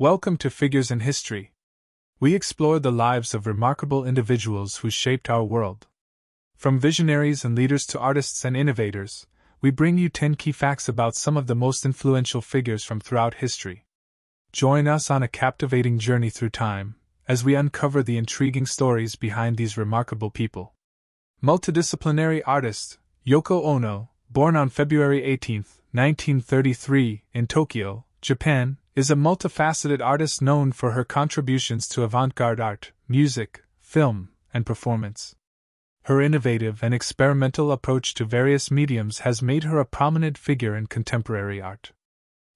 Welcome to Figures in History. We explore the lives of remarkable individuals who shaped our world. From visionaries and leaders to artists and innovators, we bring you 10 key facts about some of the most influential figures from throughout history. Join us on a captivating journey through time as we uncover the intriguing stories behind these remarkable people. Multidisciplinary artist Yoko Ono, born on February 18, 1933, in Tokyo, Japan, is a multifaceted artist known for her contributions to avant garde art, music, film, and performance. Her innovative and experimental approach to various mediums has made her a prominent figure in contemporary art.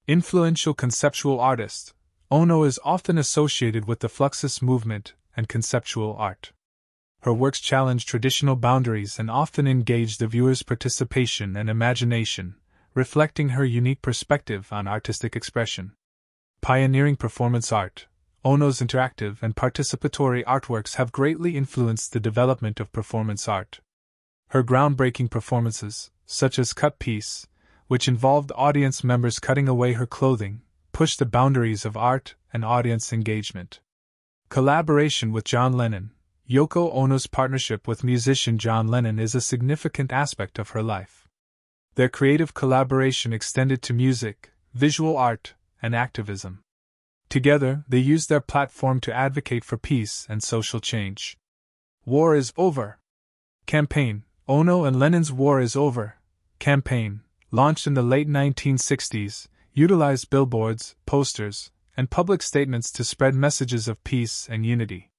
Influential conceptual artist, Ono is often associated with the Fluxus movement and conceptual art. Her works challenge traditional boundaries and often engage the viewer's participation and imagination, reflecting her unique perspective on artistic expression. Pioneering performance art, Ono's interactive and participatory artworks have greatly influenced the development of performance art. Her groundbreaking performances, such as Cut Piece, which involved audience members cutting away her clothing, pushed the boundaries of art and audience engagement. Collaboration with John Lennon Yoko Ono's partnership with musician John Lennon is a significant aspect of her life. Their creative collaboration extended to music, visual art, and activism. Together, they used their platform to advocate for peace and social change. War is over. Campaign Ono and Lennon's War is Over campaign, launched in the late 1960s, utilized billboards, posters, and public statements to spread messages of peace and unity.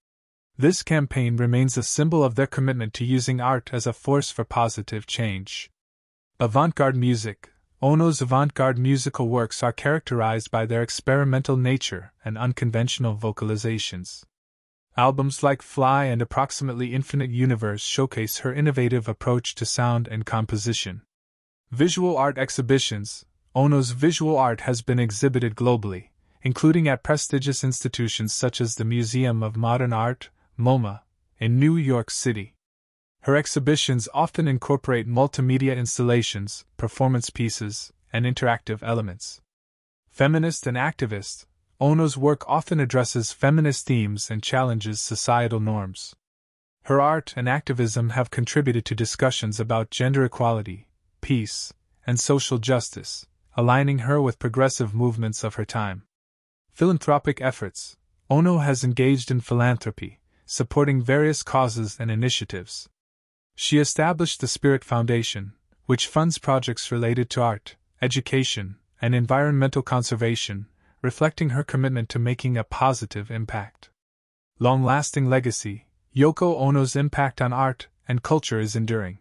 This campaign remains a symbol of their commitment to using art as a force for positive change. Avant garde music, Ono's avant garde musical works are characterized by their experimental nature and unconventional vocalizations. Albums like Fly and Approximately Infinite Universe showcase her innovative approach to sound and composition. Visual art exhibitions Ono's visual art has been exhibited globally, including at prestigious institutions such as the Museum of Modern Art, MoMA, in New York City. Her exhibitions often incorporate multimedia installations, performance pieces, and interactive elements. Feminist and activist, Ono's work often addresses feminist themes and challenges societal norms. Her art and activism have contributed to discussions about gender equality, peace, and social justice, aligning her with progressive movements of her time. Philanthropic efforts Ono has engaged in philanthropy, supporting various causes and initiatives. She established the Spirit Foundation, which funds projects related to art, education, and environmental conservation, reflecting her commitment to making a positive impact. Long lasting legacy Yoko Ono's impact on art and culture is enduring.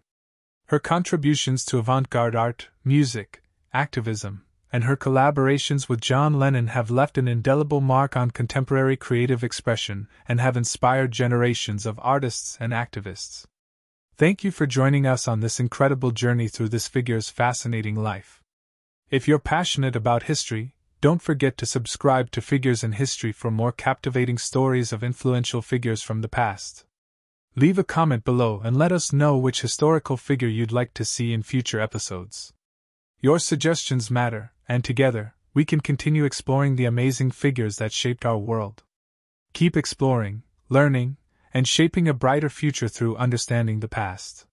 Her contributions to avant garde art, music, activism, and her collaborations with John Lennon have left an indelible mark on contemporary creative expression and have inspired generations of artists and activists. Thank you for joining us on this incredible journey through this figure's fascinating life. If you're passionate about history, don't forget to subscribe to Figures in History for more captivating stories of influential figures from the past. Leave a comment below and let us know which historical figure you'd like to see in future episodes. Your suggestions matter, and together, we can continue exploring the amazing figures that shaped our world. Keep exploring, learning, and shaping a brighter future through understanding the past.